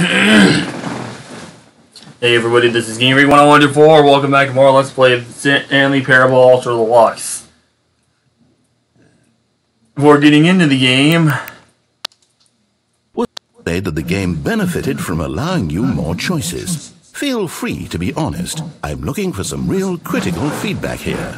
Hey everybody, this is Game 104. Welcome back to more Let's Play Stanley Parable Ultra Deluxe. Before getting into the game, would say that the game benefited from allowing you more choices. Feel free to be honest. I'm looking for some real critical feedback here.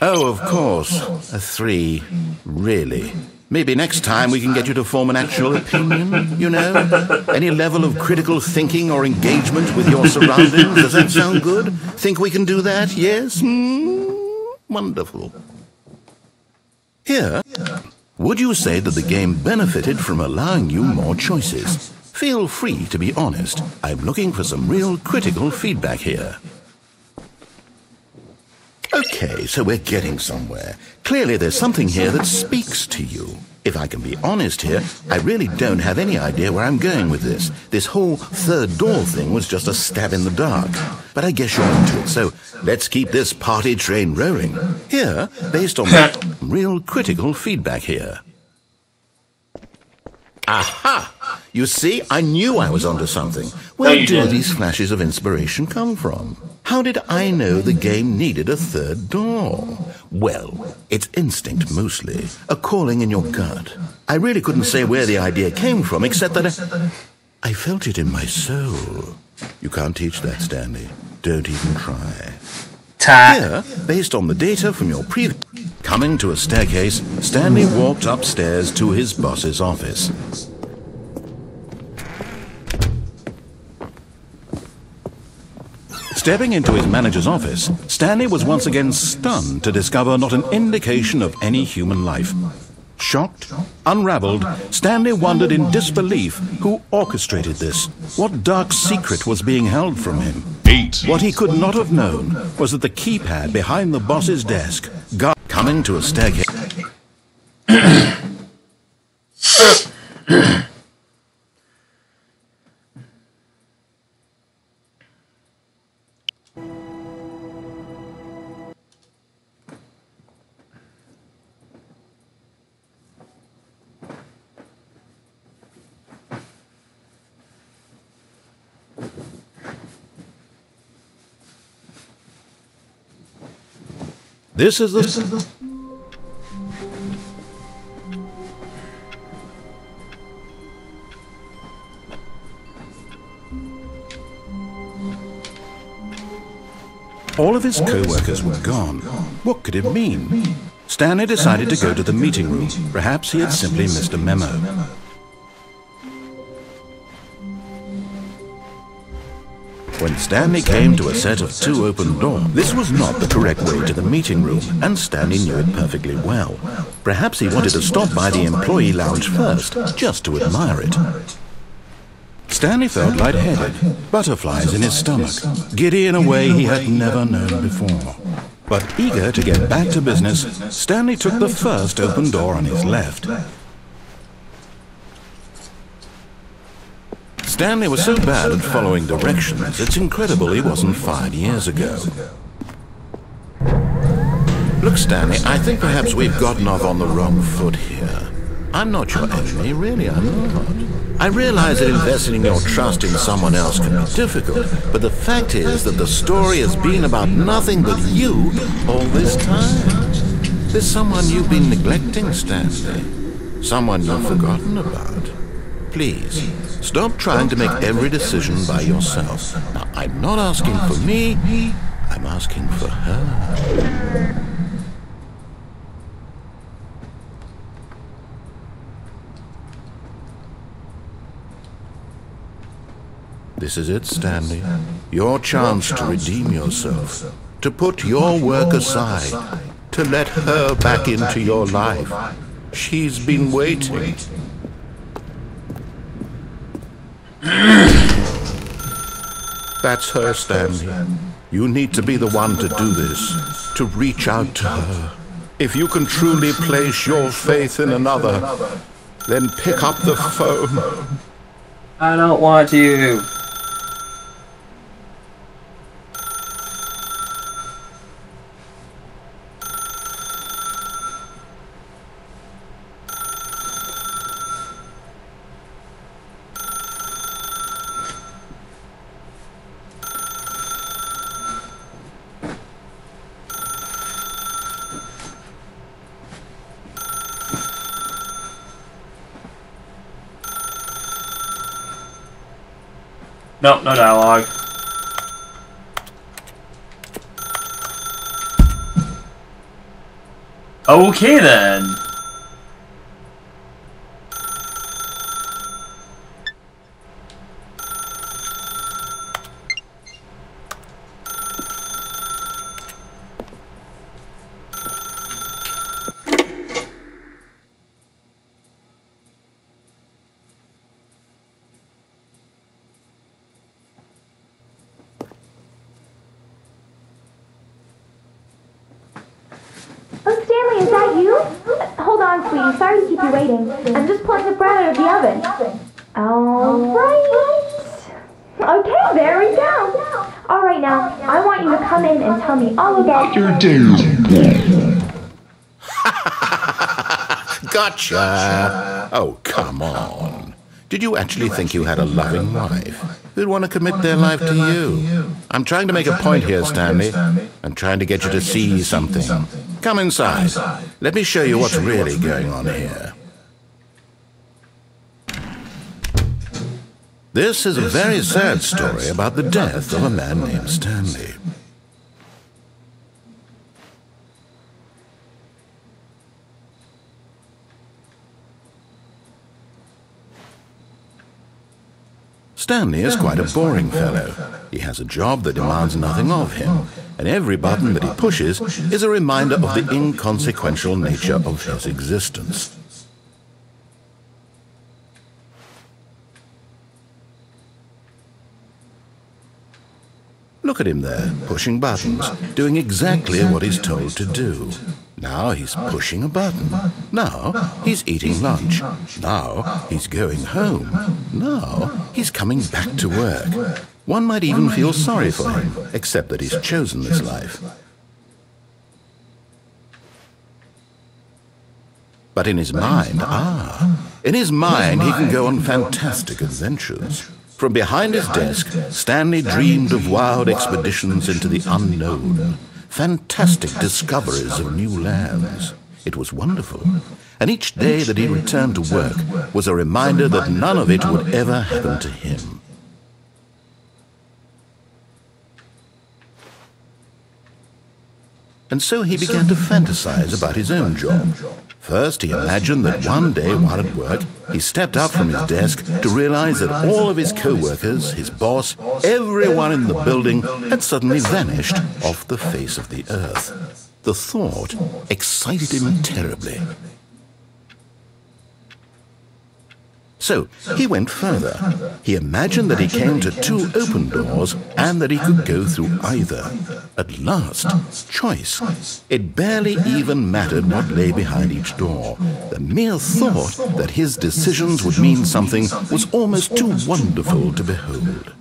Oh, of course. A three. Really. Maybe next time we can get you to form an actual opinion, you know? Any level of critical thinking or engagement with your surroundings. Does that sound good? Think we can do that? Yes? Mm, wonderful. Here, would you say that the game benefited from allowing you more choices? Feel free to be honest. I'm looking for some real critical feedback here. Okay, so we're getting somewhere. Clearly there's something here that speaks to you. If I can be honest here, I really don't have any idea where I'm going with this. This whole third door thing was just a stab in the dark. But I guess you're into it, so let's keep this party train rolling. Here, based on that real critical feedback here. Aha! You see, I knew I was onto something. Where No, do didn't. these flashes of inspiration come from? How did I know the game needed a third door? Well, it's instinct mostly, a calling in your gut. I really couldn't say where the idea came from, except that I, I felt it in my soul. You can't teach that, Stanley. Don't even try. Here, based on the data from your previous... Coming to a staircase, Stanley walked upstairs to his boss's office. Stepping into his manager's office, Stanley was once again stunned to discover not an indication of any human life. Shocked, unraveled, Stanley wondered in disbelief who orchestrated this. What dark secret was being held from him? Eight. What he could not have known was that the keypad behind the boss's desk, gu- coming to a staircase. This is the. All of his co-workers were gone. What could it mean? Stanley decided to go to the meeting room. Perhaps he had simply missed a memo. When Stanley came to a set of two open doors, this was not the correct way to the meeting room, and Stanley knew it perfectly well. Perhaps he wanted to stop by the employee lounge first, just to admire it. Stanley felt lightheaded, butterflies in his stomach, giddy in a way he had never known before. But eager to get back to business, Stanley took the first open door on his left. Stanley was so bad at following directions, it's incredible he wasn't fired years ago. Look, Stanley, I think perhaps we've gotten off on the wrong foot here. I'm not your enemy, really, I'm not. I realize that investing your trust in someone else can be difficult, but the fact is that the story has been about nothing but you all this time. There's someone you've been neglecting, Stanley. Someone you've forgotten about. Please, stop trying to make every decision by yourself. Now, I'm not asking for me, I'm asking for her. This is it, Stanley. Your chance to redeem yourself, to put your work aside, to let her back into your life. She's been waiting. That's her, Stanley. You need to be the one to do this, to reach out to her. If you can truly place your faith in another, then pick up the phone. I don't want to. Nope, no dialogue. Okay then. Oh, Stanley, is that you? Hold on, sweetie. Sorry to keep you waiting. I'm just pulling the bread out of the oven. All right. Okay, there we go. All right, now, I want you to come in and tell me all your Gotcha! Oh, come on. Did you actually think you had a loving wife who'd want to commit their life to you? I'm trying to make a point here, Stanley. I'm trying to get you to see something. Come inside. Let me show you what's really going on here. This is a very sad story about the death of a man named Stanley. Stanley is quite a boring fellow. He has a job that demands nothing of him, and every button that he pushes is a reminder of the inconsequential nature of his existence. Look at him there, pushing buttons, doing exactly what he's told to do. Now he's pushing a button. Now he's eating lunch. Now he's going home. Now he's coming back to work. One might even feel sorry for him, except that he's chosen this life. But in his mind, ah, in his mind he can go on fantastic adventures. From behind his desk, Stanley dreamed of wild expeditions into the unknown, fantastic discoveries of new lands. It was wonderful. And each day that he returned to work was a reminder that none of it would ever happen to him. And so he began to fantasize about his own job. First, he imagined that one day while at work, he stepped up from his desk to realize that all of his co-workers, his boss, everyone in the building had suddenly vanished off the face of the earth. The thought excited him terribly. So he went further. He imagined that he came to two open doors and that he could go through either. At last, choice. It barely even mattered what lay behind each door. The mere thought that his decisions would mean something was almost too wonderful to behold.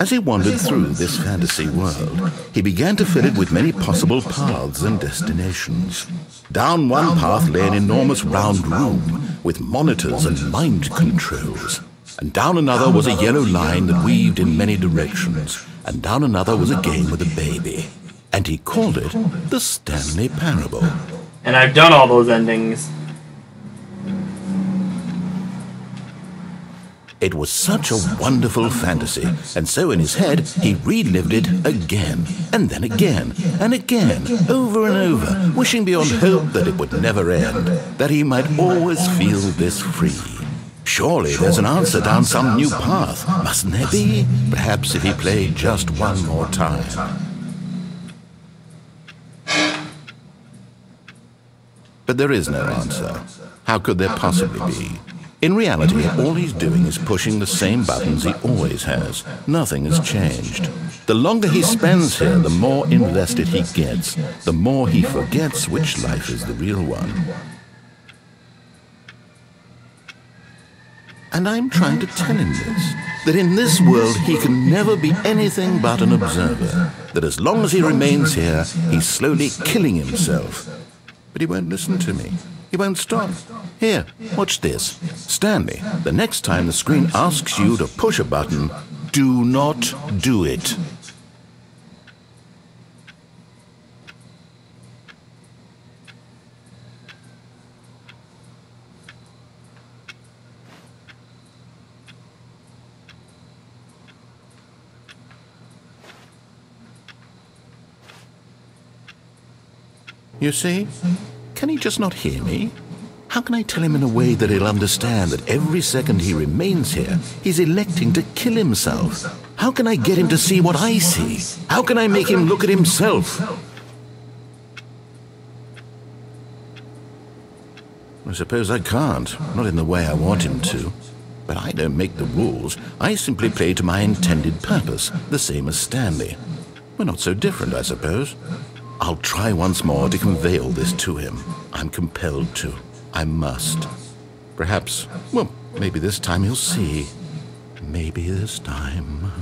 As he wandered through this fantasy world, he began to fill it with many possible paths and destinations. Down one path lay an enormous round room with monitors and mind controls. And down another was a yellow line that weaved in many directions. And down another was a game with a baby. And he called it the Stanley Parable. And I've done all those endings. It was such a wonderful fantasy, and so in his head he relived it again, and then again, and again, over and over, wishing beyond hope that it would never end, that he might always feel this free. Surely there's an answer down some new path, mustn't there be? Perhaps if he played just one more time. But there is no answer. How could there possibly be? In reality, all he's doing is pushing the same buttons he always has. Nothing has changed. The longer he spends here, the more invested he gets, the more he forgets which life is the real one. And I'm trying to tell him this that in this world he can never be anything but an observer, that as long as he remains here, he's slowly killing himself. But he won't listen to me. He won't stop. Here, watch this. Stanley, the next time the screen asks you to push a button, do not do it. You see? Can he just not hear me? How can I tell him in a way that he'll understand that every second he remains here, he's electing to kill himself? How can I get him to see what I see? How can I make him look at himself? I suppose I can't, not in the way I want him to. But I don't make the rules. I simply play to my intended purpose, the same as Stanley. We're not so different, I suppose. I'll try once more to convey all this to him. I'm compelled to. I must. Perhaps, well, maybe this time he'll see. Maybe this time.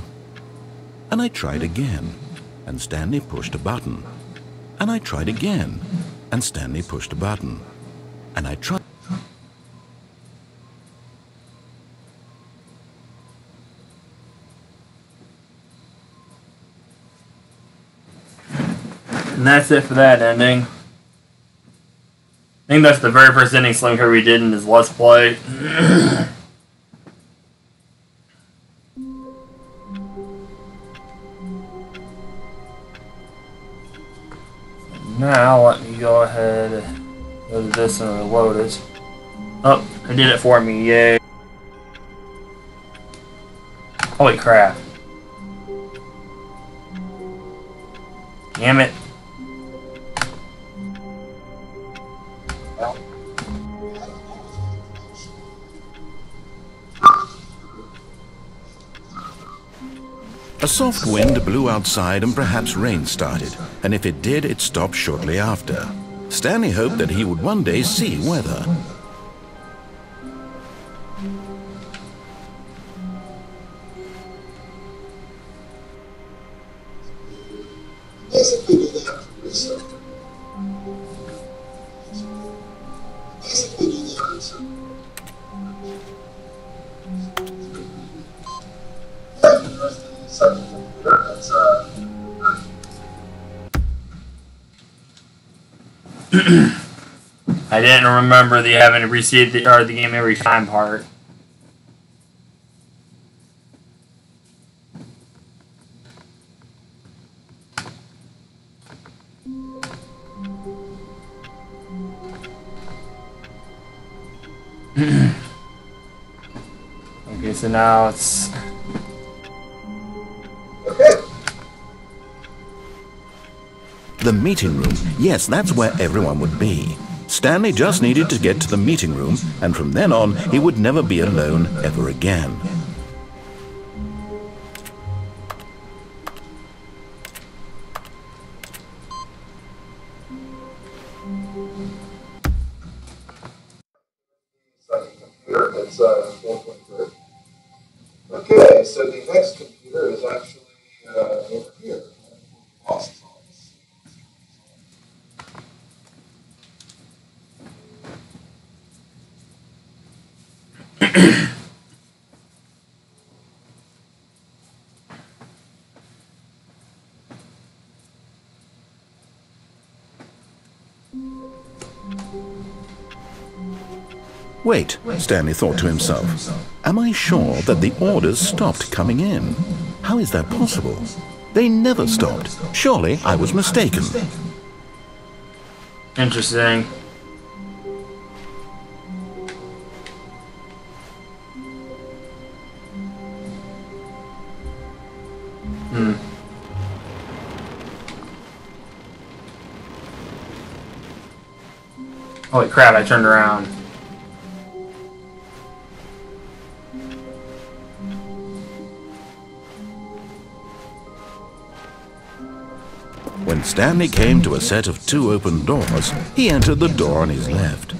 And I tried again, and Stanley pushed a button. And I tried again, and Stanley pushed a button. And I tried. And that's it for that ending. I think that's the very first ending Slinker we did in his Let's Play. now let me go ahead go to this and reload it. Oh, I did it for me, yay. Holy crap. Damn it. A soft wind blew outside and perhaps rain started, and if it did, it stopped shortly after. Stanley hoped that he would one day see weather. I didn't remember the having reseed the or the game every time part. okay, so now it's The meeting room. Yes, that's where everyone would be. Stanley just needed to get to the meeting room, and from then on, he would never be alone ever again. Wait, Stanley thought to himself. Am I sure that the orders stopped coming in? How is that possible? They never stopped. Surely I was mistaken. interesting. Hmm. Holy crap, I turned around. Stanley came to a set of two open doors, he entered the door on his left.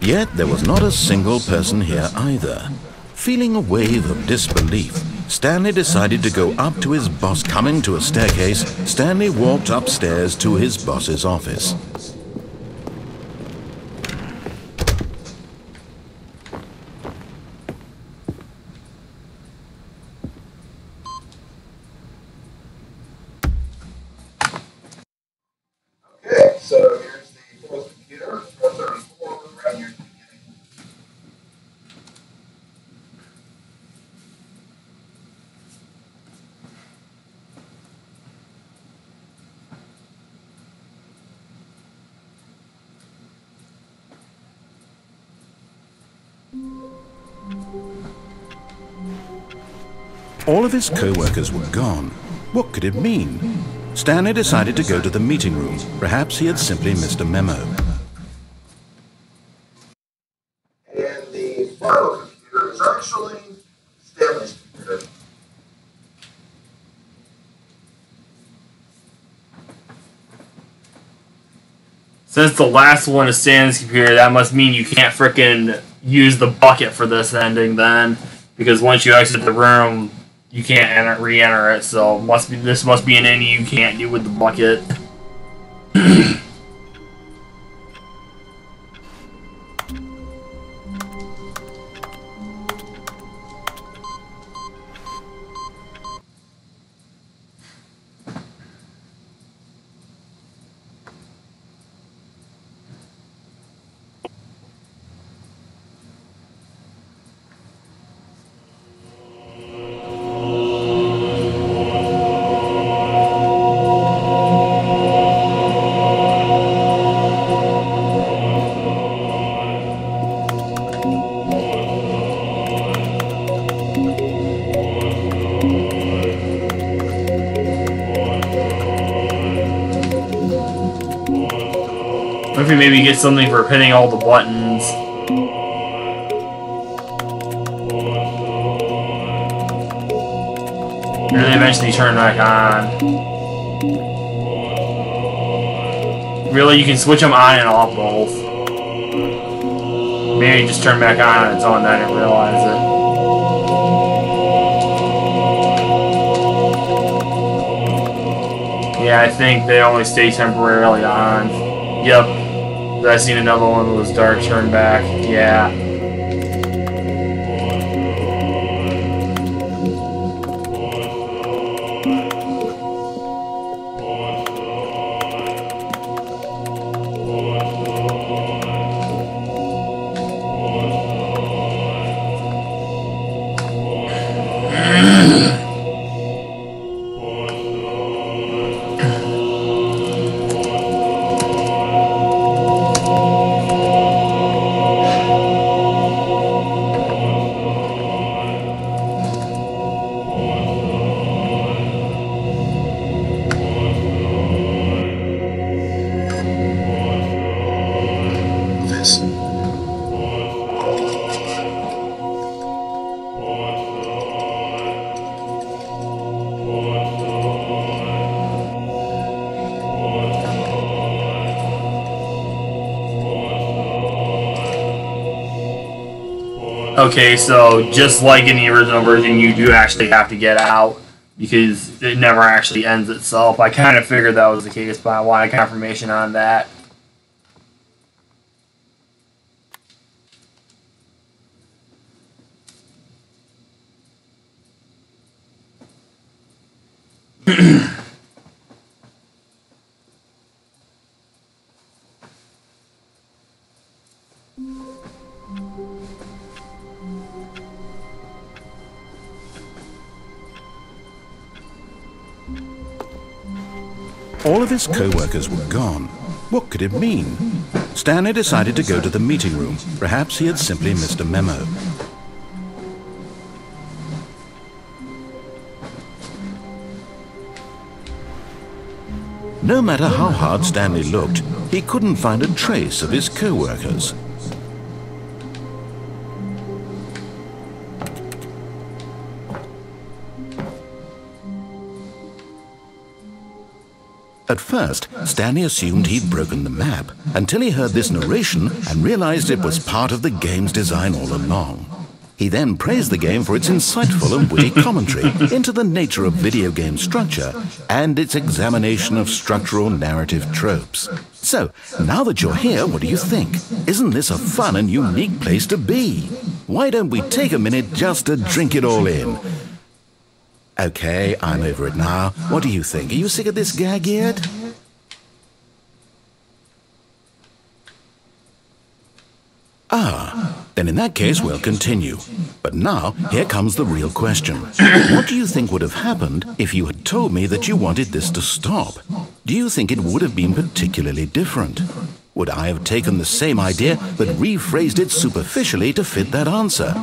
Yet there was not a single person here either. Feeling a wave of disbelief, Stanley decided to go up to his boss. Coming to a staircase, Stanley walked upstairs to his boss's office. His co-workers were gone. What could it mean? Stanley decided to go to the meeting room. Perhaps he had simply missed a memo. And the final computer is actually Stanley's computer. Since the last one is Stan's computer, that must mean you can't frickin' use the bucket for this ending then. Because once you exit the room, you can't enter, re-enter it, so must be this must be an ending you can't do with the bucket. Something for hitting all the buttons? Or do they eventually turn back on? Really, you can switch them on and off both. Maybe just turn back on on its own, I didn't realize it. Yeah, I think they only stay temporarily on. Yep. I seen another one that was dark turn back. Yeah. Okay, so just like in the original version, you do actually have to get out because it never actually ends itself. I kind of figured that was the case, but I wanted confirmation on that. All of his co-workers were gone. What could it mean? Stanley decided to go to the meeting room. Perhaps he had simply missed a memo. No matter how hard Stanley looked, he couldn't find a trace of his co-workers. First, Stanley assumed he'd broken the map until he heard this narration and realized it was part of the game's design all along. He then praised the game for its insightful and witty commentary into the nature of video game structure and its examination of structural narrative tropes. So, now that you're here, what do you think? Isn't this a fun and unique place to be? Why don't we take a minute just to drink it all in? Okay, I'm over it now. What do you think? Are you sick of this gag yet? Ah, then in that case, we'll continue. But now, here comes the real question. What do you think would have happened if you had told me that you wanted this to stop? Do you think it would have been particularly different? Would I have taken the same idea but rephrased it superficially to fit that answer?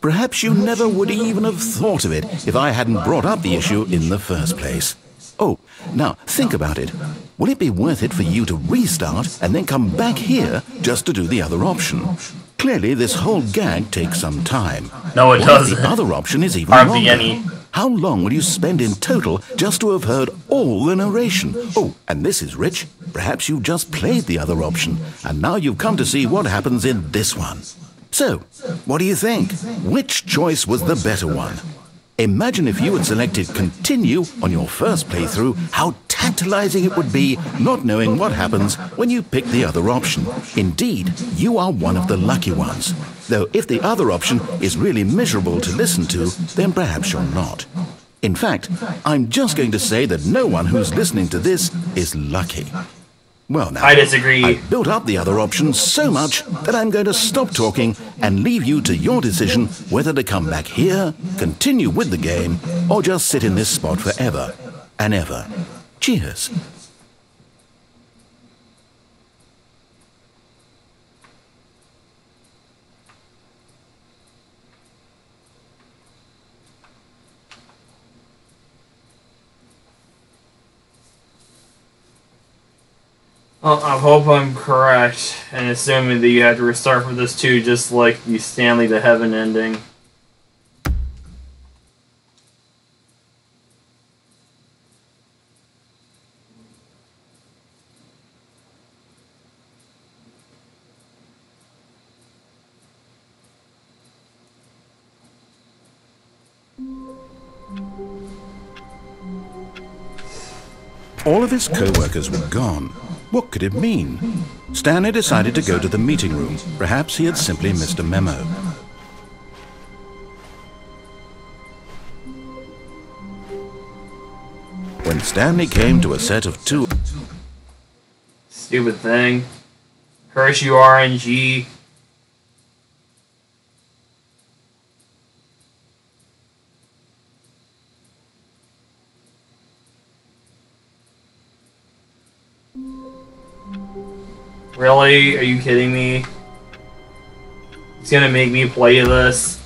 Perhaps you never would even have thought of it if I hadn't brought up the issue in the first place. Oh, now think about it. Will it be worth it for you to restart and then come back here just to do the other option? Clearly, this whole gag takes some time. No, it if doesn't. The other option is even Hardly longer. any. How long will you spend in total just to have heard all the narration? Oh, and this is rich. Perhaps you've just played the other option, and now you've come to see what happens in this one. So, what do you think? Which choice was the better one? Imagine if you had selected continue on your first playthrough, how tantalizing it would be not knowing what happens when you pick the other option. Indeed, you are one of the lucky ones. Though if the other option is really miserable to listen to, then perhaps you're not. In fact, I'm just going to say that no one who's listening to this is lucky. Well, now, I disagree. I built up the other option so much that I'm going to stop talking and leave you to your decision whether to come back here, continue with the game, or just sit in this spot forever and ever. Cheers. Well, I hope I'm correct, and assuming that you had to restart for this too, just like the Stanley to Heaven ending. All of his co-workers were gone. What could it mean? Stanley decided to go to the meeting room. Perhaps he had simply missed a memo. When Stanley came to a set of two Stupid thing. Hershey RNG. Really? Are you kidding me? He's gonna make me play this?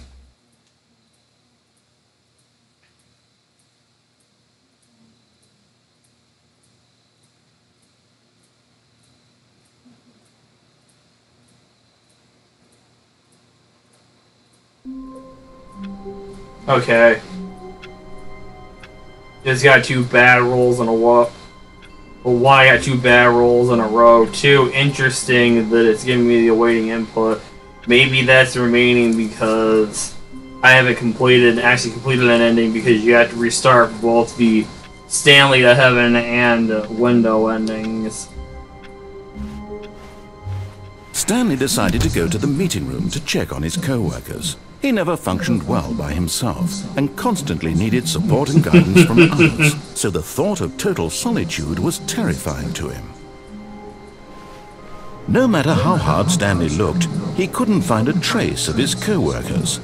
Okay. Just got two bad rolls in a row. Well, why I got two bad rolls in a row? Two, interesting that it's giving me the awaiting input. Maybe that's remaining because I haven't completed, actually completed an ending because you have to restart both the Stanley to Heaven and Window endings. Stanley decided to go to the meeting room to check on his co-workers. He never functioned well by himself and constantly needed support and guidance from others, so the thought of total solitude was terrifying to him. No matter how hard Stanley looked, he couldn't find a trace of his co-workers.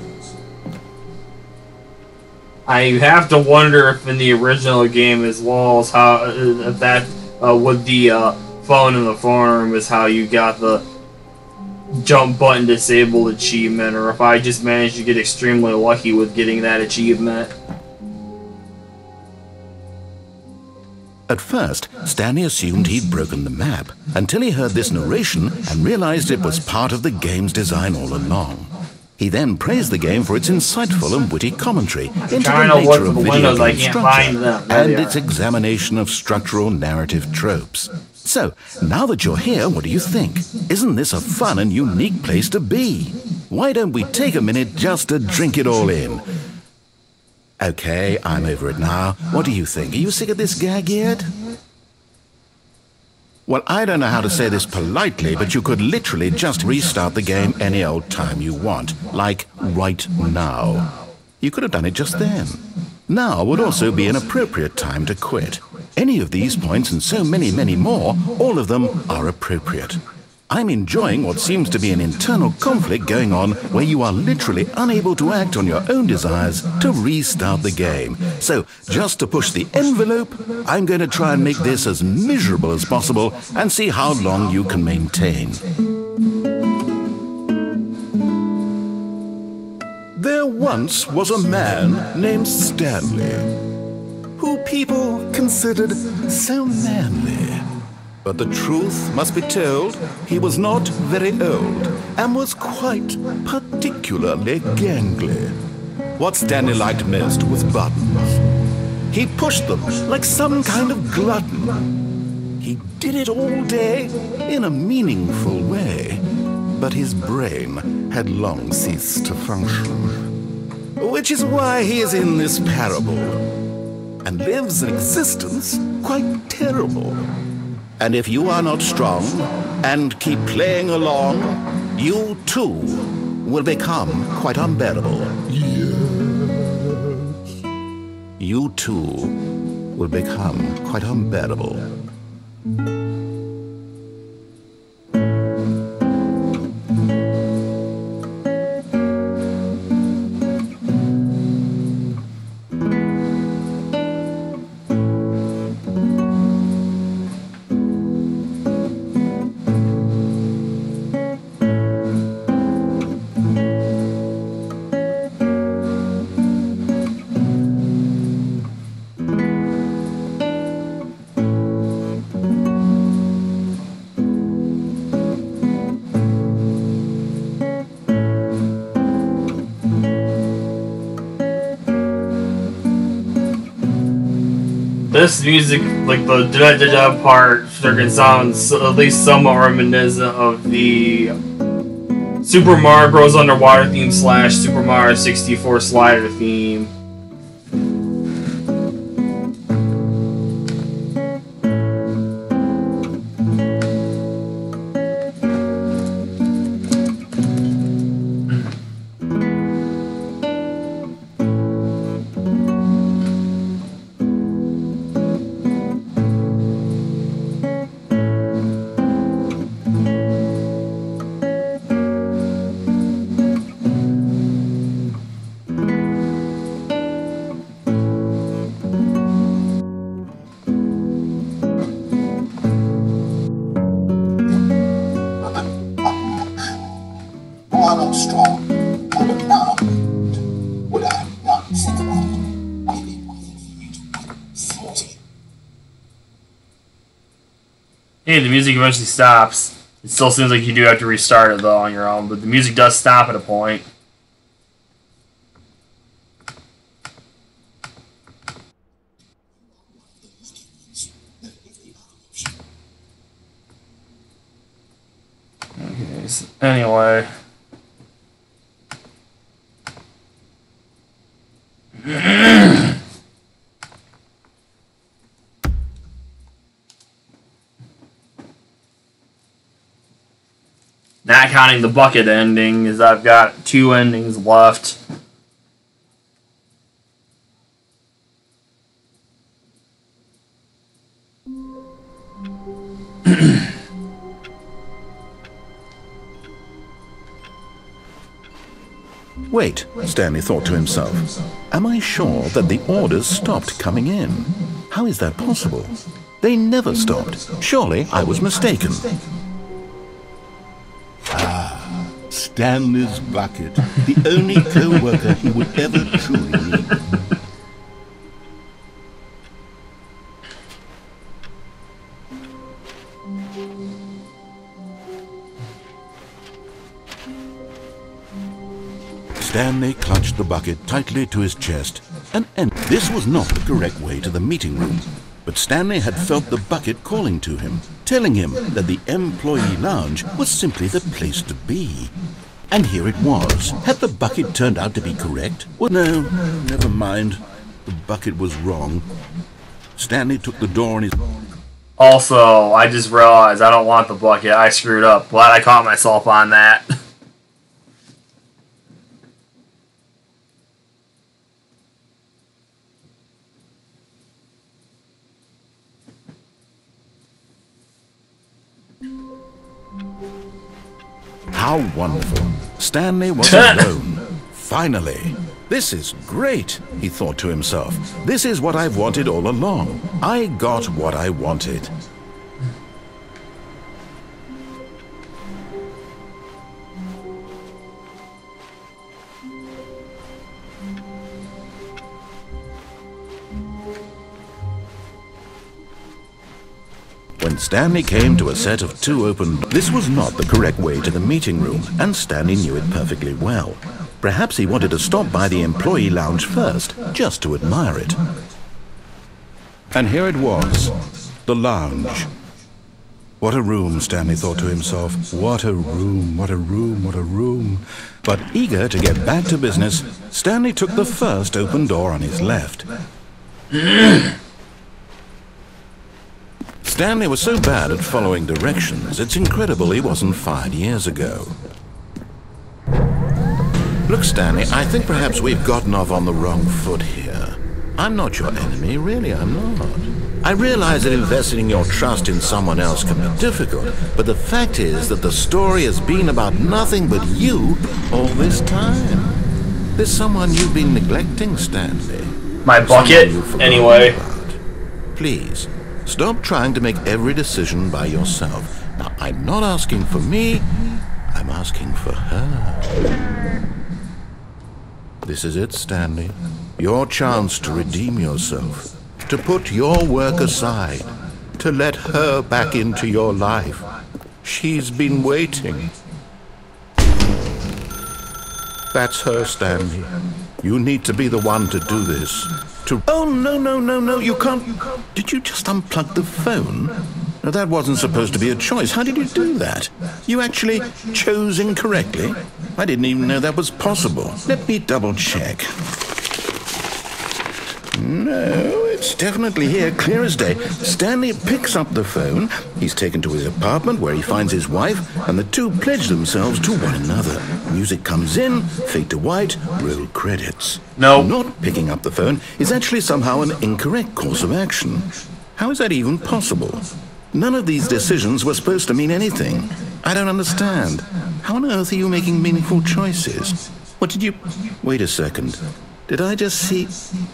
I have to wonder if in the original game, as well as how uh, that uh, with the uh, phone in the farm is how you got the jump button disabled achievement, or if I just managed to get extremely lucky with getting that achievement. At first, Stanley assumed he'd broken the map until he heard this narration and realized it was part of the game's design all along. He then praised the game for its insightful and witty commentary into the nature of video game structure find them. There and its examination of structural narrative tropes. So, now that you're here, what do you think? Isn't this a fun and unique place to be? Why don't we take a minute just to drink it all in? Okay, I'm over it now. What do you think? Are you sick of this gag yet? Well, I don't know how to say this politely, but you could literally just restart the game any old time you want, like right now. You could have done it just then. Now would also be an appropriate time to quit. Any of these points and so many, many more, all of them are appropriate. I'm enjoying what seems to be an internal conflict going on where you are literally unable to act on your own desires to restart the game. So, just to push the envelope, I'm going to try and make this as miserable as possible and see how long you can maintain. There once was a man named Stanley, who people considered so manly. But the truth must be told, he was not very old and was quite particularly gangly. What Stanley liked most was buttons. He pushed them like some kind of glutton. He did it all day in a meaningful way, but his brain had long ceased to function. Which is why he is in this parable and lives an existence quite terrible. And if you are not strong and keep playing along, you too will become quite unbearable. Yes. You too will become quite unbearable. This music, like the da da da part, freaking sounds at least somewhat reminiscent of the Super Mario Bros. Underwater theme slash Super Mario 64 slider theme. Hey, the music eventually stops. It still seems like you do have to restart it though on your own, but the music does stop at a point. Okay, so anyway. Not counting the bucket ending, is I've got two endings left. Wait, Stanley thought to himself. Am I sure that the orders stopped coming in? How is that possible? They never stopped. Surely I was mistaken. Stanley's bucket, the only co-worker he would ever truly need. Stanley clutched the bucket tightly to his chest, and, and this was not the correct way to the meeting room. But Stanley had felt the bucket calling to him, telling him that the employee lounge was simply the place to be. And here it was. Had the bucket turned out to be correct? Well, no, never mind. The bucket was wrong. Stanley took the door on his... Also, I just realized I don't want the bucket. I screwed up. Glad I caught myself on that. How wonderful. Stanley was alone. Finally. This is great, he thought to himself. This is what I've wanted all along. I got what I wanted. Stanley came to a set of two open... Doors. This was not the correct way to the meeting room, and Stanley knew it perfectly well. Perhaps he wanted to stop by the employee lounge first, just to admire it. And here it was, the lounge. What a room, Stanley thought to himself. What a room, what a room, what a room. But eager to get back to business, Stanley took the first open door on his left. Stanley was so bad at following directions, it's incredible he wasn't fired years ago. Look, Stanley, I think perhaps we've gotten off on the wrong foot here. I'm not your enemy, really, I'm not. I realize that investing your trust in someone else can be difficult, but the fact is that the story has been about nothing but you all this time. There's someone you've been neglecting, Stanley. My bucket, Someone you've forgotten anyway. about. Please, stop trying to make every decision by yourself. Now, I'm not asking for me, I'm asking for her. This is it, Stanley. Your chance to redeem yourself, to put your work aside, to let her back into your life. She's been waiting. That's her, Stanley. You need to be the one to do this. To Oh no no no no you can't Did you just unplug the phone? No, that wasn't supposed to be a choice. How did you do that? You actually chose incorrectly? I didn't even know that was possible. Let me double check. No, it's definitely here, clear as day. Stanley picks up the phone. He's taken to his apartment where he finds his wife, and the two pledge themselves to one another. Music comes in, fade to white, roll credits. No. Not picking up the phone is actually somehow an incorrect course of action. How is that even possible? None of these decisions were supposed to mean anything. I don't understand. How on earth are you making meaningful choices? What did you. Wait a second. Did I just see.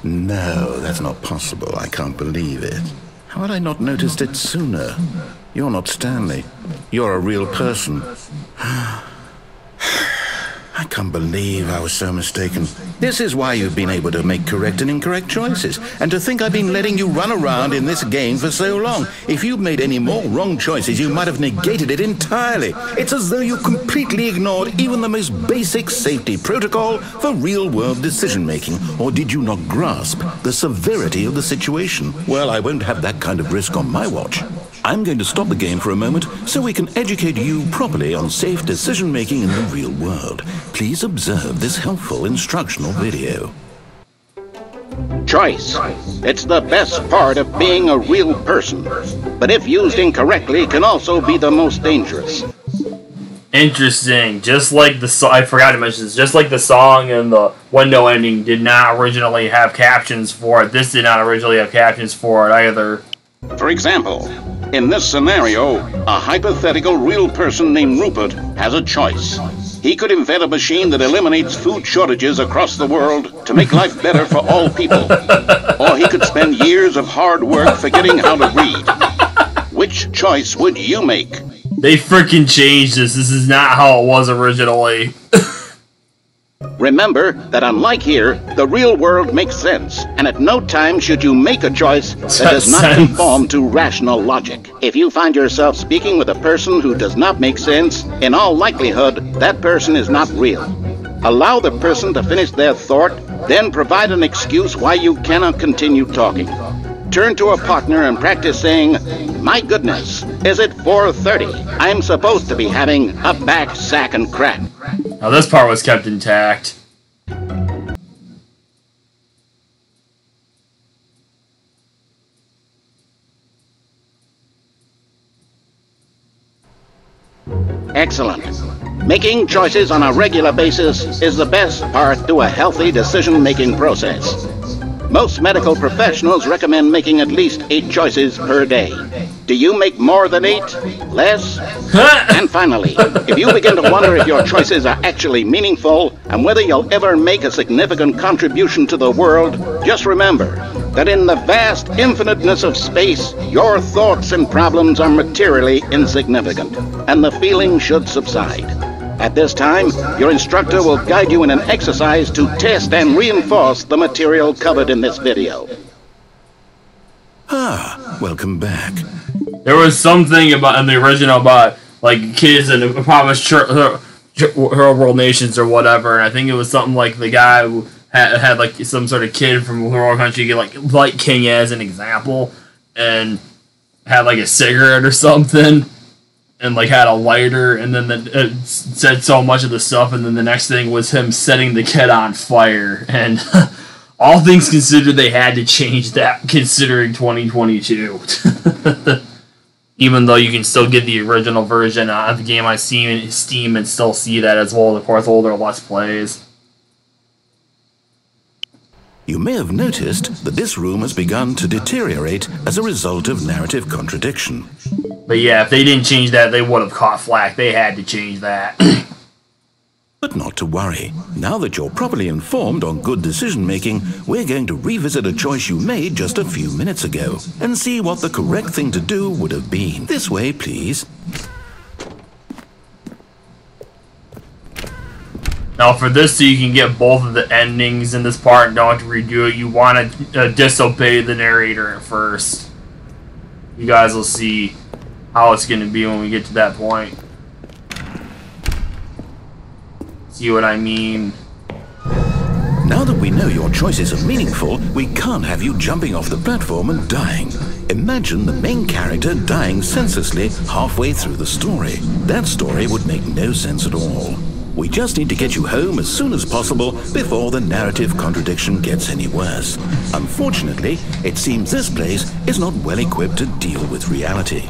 No, that's not possible. I can't believe it. How had I not noticed it sooner? You're not Stanley. You're a real person. I can't believe I was so mistaken. This is why you've been able to make correct and incorrect choices. And to think I've been letting you run around in this game for so long. If you'd made any more wrong choices, you might have negated it entirely. It's as though you completely ignored even the most basic safety protocol for real world decision making. Or did you not grasp the severity of the situation? Well, I won't have that kind of risk on my watch. I'm going to stop the game for a moment so we can educate you properly on safe decision making in the real world. Please observe this helpful instructional video. Choice. It's the best part of being a real person. But if used incorrectly, can also be the most dangerous. Interesting. Just like the so- I forgot to mention this. Just like the song and the window ending did not originally have captions for it. This did not originally have captions for it either. For example, in this scenario, a hypothetical real person named Rupert has a choice. He could invent a machine that eliminates food shortages across the world to make life better for all people. Or he could spend years of hard work forgetting how to read. Which choice would you make? They freaking changed this. This is not how it was originally. Remember that unlike here, the real world makes sense, and at no time should you make a choice that does not conform to rational logic. If you find yourself speaking with a person who does not make sense, in all likelihood, that person is not real. Allow the person to finish their thought, then provide an excuse why you cannot continue talking. Turn to a partner and practice saying, "My goodness, is it 4:30? I'm supposed to be having a back sack and crack." Now this part was kept intact. Excellent. Making choices on a regular basis is the best part to a healthy decision making process. Most medical professionals recommend making at least eight choices per day. Do you make more than eight? Less? And finally, if you begin to wonder if your choices are actually meaningful and whether you'll ever make a significant contribution to the world, just remember that in the vast infiniteness of space, your thoughts and problems are materially insignificant, and the feeling should subside. At this time, your instructor will guide you in an exercise to test and reinforce the material covered in this video. Ah, welcome back. There was something about in the original about like kids in the promised her, her, her world nations or whatever, and I think it was something like the guy who had, had like some sort of kid from a world country, like like King as an example, and had like a cigarette or something, and like had a lighter, and then the, it said so much of the stuff, and then the next thing was him setting the kid on fire, and all things considered, they had to change that considering 2022. Even though you can still get the original version of the game on Steam, Steam and still see that as well as, of course, older Let's Plays. You may have noticed that this room has begun to deteriorate as a result of narrative contradiction. But yeah, if they didn't change that, they would have caught flack. They had to change that. But not to worry. Now that you're properly informed on good decision making, we're going to revisit a choice you made just a few minutes ago and see what the correct thing to do would have been. This way, please. Now, for this, so you can get both of the endings in this part and don't have to redo it, you want to uh, disobey the narrator at first. You guys will see how it's going to be when we get to that point. See what I mean? Now that we know your choices are meaningful, we can't have you jumping off the platform and dying. Imagine the main character dying senselessly halfway through the story. That story would make no sense at all. We just need to get you home as soon as possible before the narrative contradiction gets any worse. Unfortunately, it seems this place is not well equipped to deal with reality.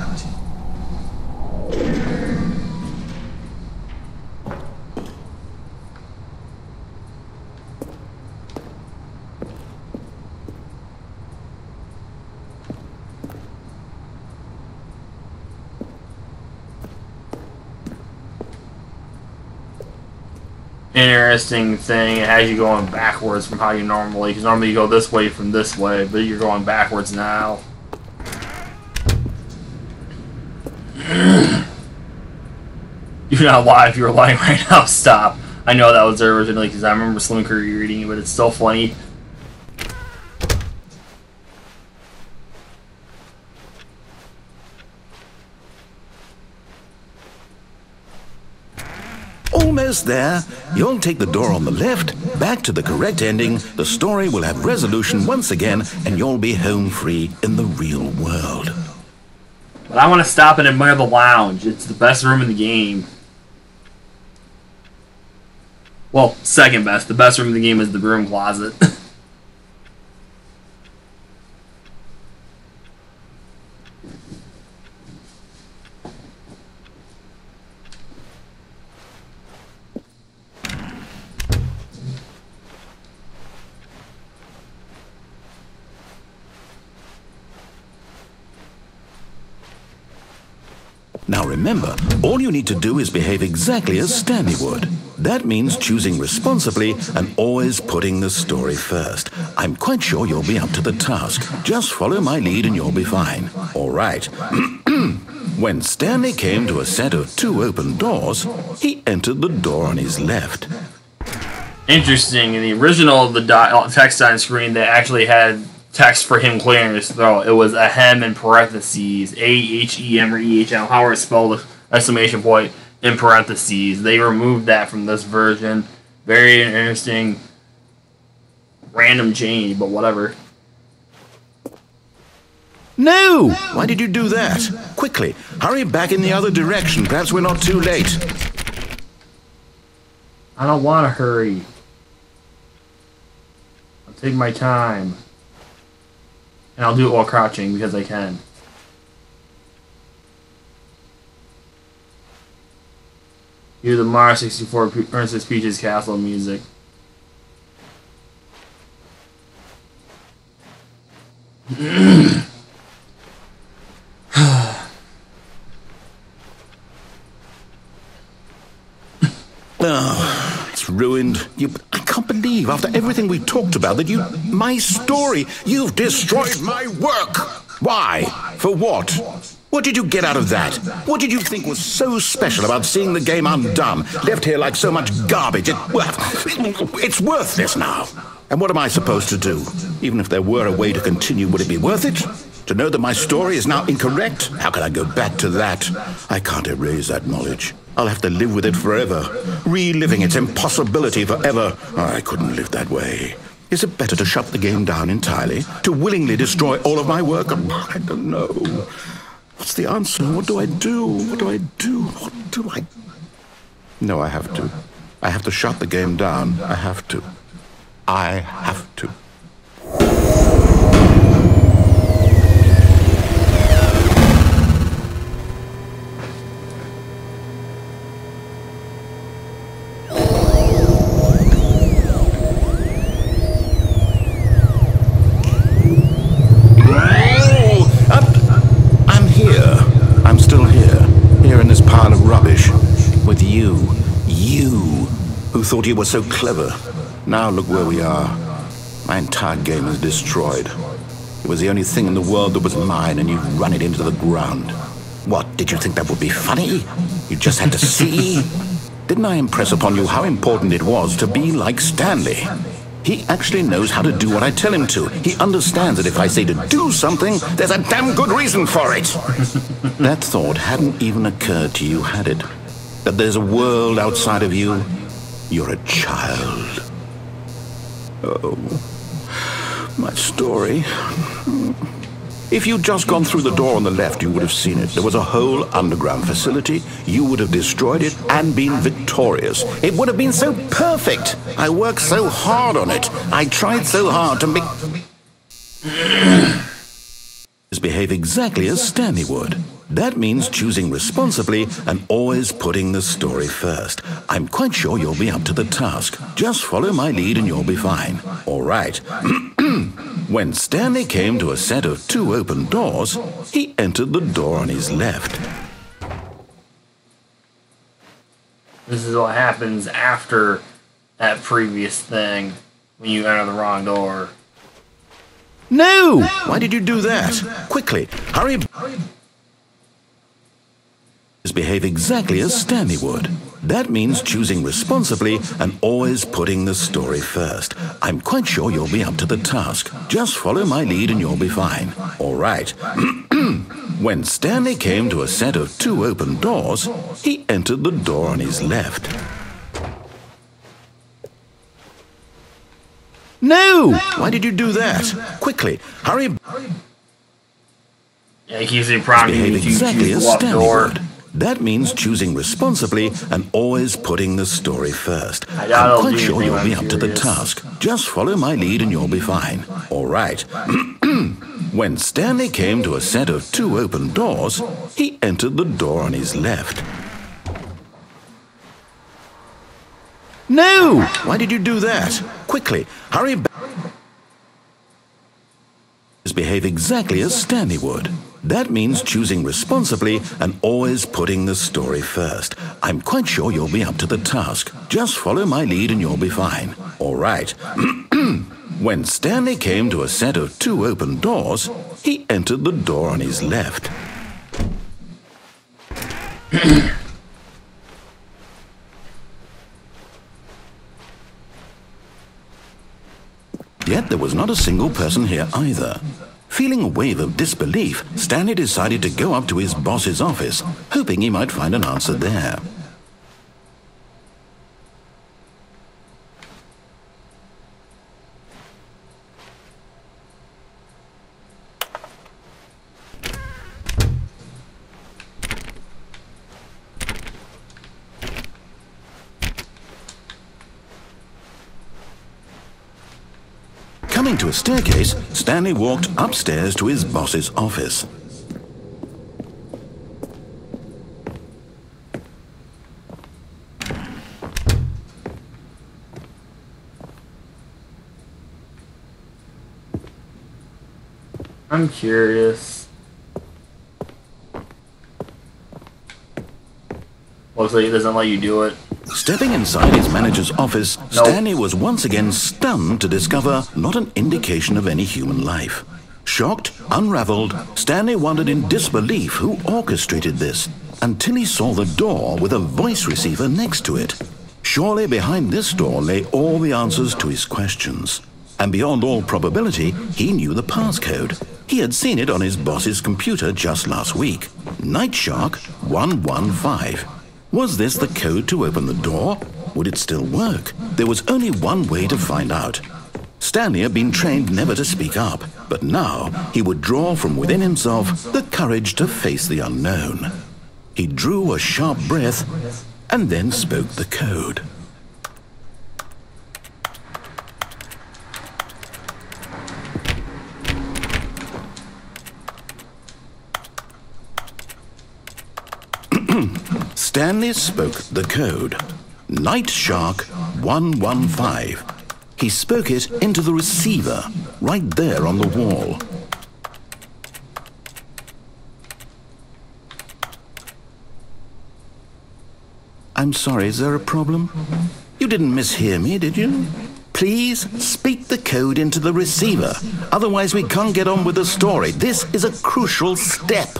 Interesting thing. It has you going backwards from how you normally, because normally you go this way from this way, but you're going backwards now. you're not live. You're lying right now. Stop. I know that was there originally because I remember Slim Curry reading it, but it's still funny. Almost there. You'll take the door on the left, back to the correct ending, the story will have resolution once again, and you'll be home free in the real world. But I want to stop and admire the lounge. It's the best room in the game. Well, second best. The best room in the game is the broom closet. Now remember, all you need to do is behave exactly as Stanley would. That means choosing responsibly and always putting the story first. I'm quite sure you'll be up to the task. Just follow my lead and you'll be fine. All right. when Stanley came to a set of two open doors, he entered the door on his left. Interesting. In the original, the text on screen, they actually had text for him clearing his throat. It was a hem in parentheses, A H E M or E H M, however it's spelled, exclamation point in parentheses. They removed that from this version. Very interesting, random change, but whatever. No! Why did you do that? Quickly, hurry back in the other direction. Perhaps we're not too late. I don't want to hurry. I'll take my time. And I'll do it while crouching because I can. Hear the Mario 64 Princess Peach's Castle music. oh, it's ruined. You, I can't believe, after everything we talked about, that you. My story. You've destroyed my work! Why? For what? What did you get out of that? What did you think was so special about seeing the game undone, left here like so much garbage? It, well, it's worthless now. And what am I supposed to do? Even if there were a way to continue, would it be worth it? To know that my story is now incorrect? How can I go back to that? I can't erase that knowledge. I'll have to live with it forever, reliving its impossibility forever. I couldn't live that way. Is it better to shut the game down entirely? To willingly destroy all of my work? I don't know. What's the answer? What do I do? What do I do? What do I... No, I have to. I have to shut the game down. I have to. I have to. Thought you were so clever. Now look where we are. My entire game is destroyed. It was the only thing in the world that was mine, and you run it into the ground. What, did you think that would be funny? You just had to see? Didn't I impress upon you how important it was to be like Stanley? He actually knows how to do what I tell him to. He understands that if I say to do something, there's a damn good reason for it. that thought hadn't even occurred to you, had it? That there's a world outside of you? You're a child. Oh, my story. If you'd just gone through the door on the left, you would have seen it. There was a whole underground facility. You would have destroyed it and been victorious. It would have been so perfect. I worked so hard on it. I tried so hard to make. behave exactly as Stanley would. That means choosing responsibly and always putting the story first. I'm quite sure you'll be up to the task. Just follow my lead and you'll be fine. All right. when Stanley came to a set of two open doors, he entered the door on his left. This is what happens after that previous thing when you enter the wrong door. No! Why did you do that? Quickly, hurry. Behave exactly as Stanley would. That means choosing responsibly and always putting the story first. I'm quite sure you'll be up to the task. Just follow my lead and you'll be fine. All right. when Stanley came to a set of two open doors, he entered the door on his left. No! Why did you do that? Quickly, hurry. Yeah, he keeps prompting Behave exactly as Stanley door. would. That means choosing responsibly and always putting the story first. I'm quite sure you'll be up to the task. Just follow my lead and you'll be fine. All right. when Stanley came to a set of two open doors, he entered the door on his left. No! Why did you do that? Quickly, hurry back. Behave exactly as Stanley would. That means choosing responsibly and always putting the story first. I'm quite sure you'll be up to the task. Just follow my lead and you'll be fine. All right. when Stanley came to a set of two open doors, he entered the door on his left. Yet there was not a single person here either. Feeling a wave of disbelief, Stanley decided to go up to his boss's office, hoping he might find an answer there. Coming to a staircase, Stanley walked upstairs to his boss's office. I'm curious. Looks like he doesn't let you do it. Stepping inside his manager's office, Stanley was once again stunned to discover not an indication of any human life. Shocked, unraveled, Stanley wondered in disbelief who orchestrated this until he saw the door with a voice receiver next to it. Surely behind this door lay all the answers to his questions. And beyond all probability, he knew the passcode. He had seen it on his boss's computer just last week. Night Shark 115. Was this the code to open the door? Would it still work? There was only one way to find out. Stanley had been trained never to speak up, but now he would draw from within himself the courage to face the unknown. He drew a sharp breath and then spoke the code. Stanley spoke the code. Night Shark 115. He spoke it into the receiver, right there on the wall. I'm sorry, is there a problem? You didn't mishear me, did you? Please speak the code into the receiver. Otherwise, we can't get on with the story. This is a crucial step.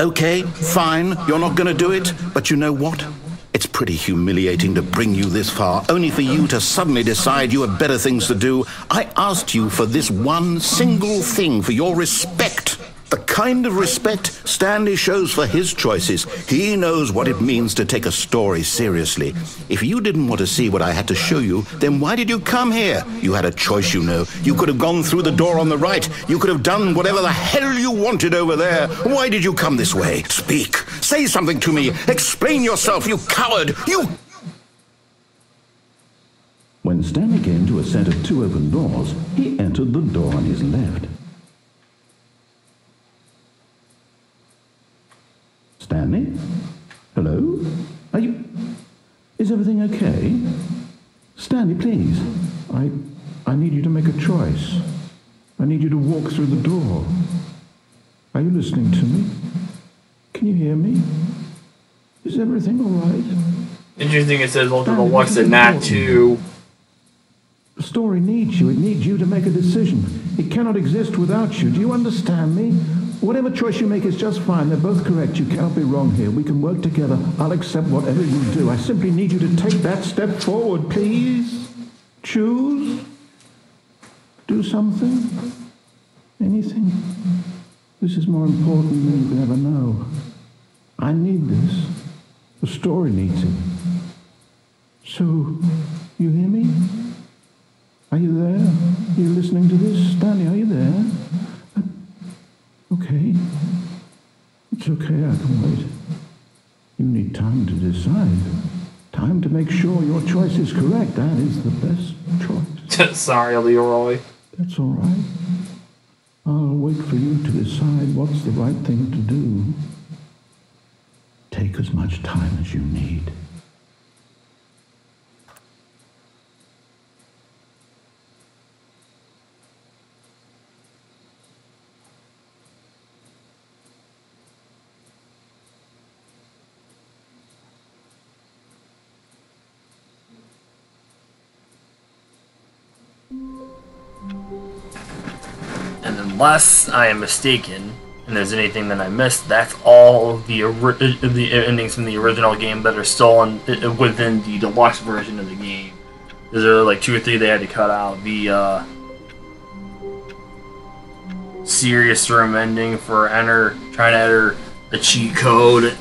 Okay, fine, you're not gonna do it, but you know what? It's pretty humiliating to bring you this far, only for you to suddenly decide you have better things to do. I asked you for this one single thing, for your respect. The kind of respect Stanley shows for his choices. He knows what it means to take a story seriously. If you didn't want to see what I had to show you, then why did you come here? You had a choice, you know. You could have gone through the door on the right. You could have done whatever the hell you wanted over there. Why did you come this way? Speak. Say something to me. Explain yourself, you coward. You. When Stanley came to a set of two open doors, he entered the door on his left. Stanley? Eh? Hello? Are you... Is everything okay? Stanley, please. I... I need you to make a choice. I need you to walk through the door. Are you listening to me? Can you hear me? Is everything all right? Interesting. It says Ultra Deluxe and not to. The story needs you. It needs you to make a decision. It cannot exist without you. Do you understand me? Whatever choice you make is just fine. They're both correct. You cannot be wrong here. We can work together. I'll accept whatever you do. I simply need you to take that step forward, please. Choose. Do something. Anything. This is more important than you can ever know. I need this. The story needs it. So, you hear me? Are you there? Are you listening to this? Stanley, are you there? Okay. It's okay, I can wait. You need time to decide. Time to make sure your choice is correct. That is the best choice. Sorry, Leroy. That's all right. I'll wait for you to decide what's the right thing to do. Take as much time as you need. Unless I am mistaken, and there's anything that I missed, that's all the ori- the endings from the original game that are still in, within the deluxe version of the game. There's uh, like two or three they had to cut out. The uh, serious room ending for enter trying to enter a cheat code.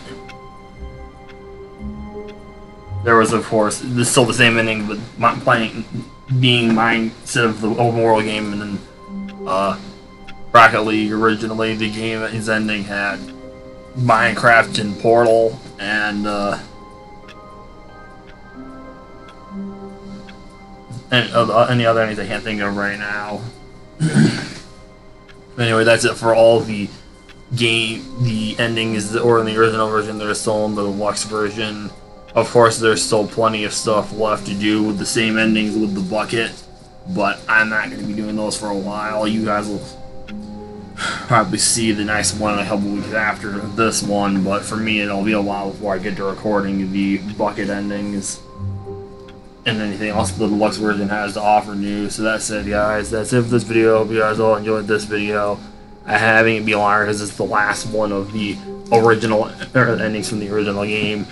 There was, of course, this still the same ending, but my, playing being mine instead of the open world game, and then uh, Rocket League originally, the game his ending had Minecraft and Portal and uh, and uh, any other endings I can't think of right now. anyway, that's it for all the game. The endings or in the original version There's still in the deluxe version. Of course, there's still plenty of stuff left to do with the same endings with the bucket, but I'm not going to be doing those for a while. You guys will probably see the next one a couple weeks after this one, but for me, it'll be a while before I get to recording the bucket endings and anything else the deluxe version has to offer new. So that's it, guys. That's it for this video. Hope you guys all enjoyed this video. I having it be longer because it's the last one of the original endings from the original game.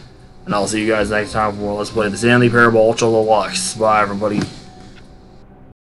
And I'll see you guys next time for Let's Play the Stanley Parable Ultra Deluxe. Bye, everybody.